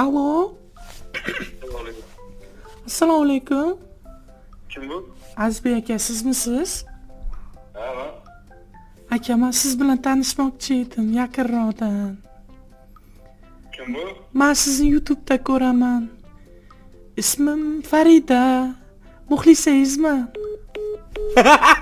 Alo? Assalomu alaykum. Kim bu? Azbek aka, sizmisiz? Ha, men. Aka, men siz bilan tanishmoqchi edim yaqinroqdan. Kim bu? Men sizni YouTube'da ko'raman. Ismim Farida. Muxlisingizmi?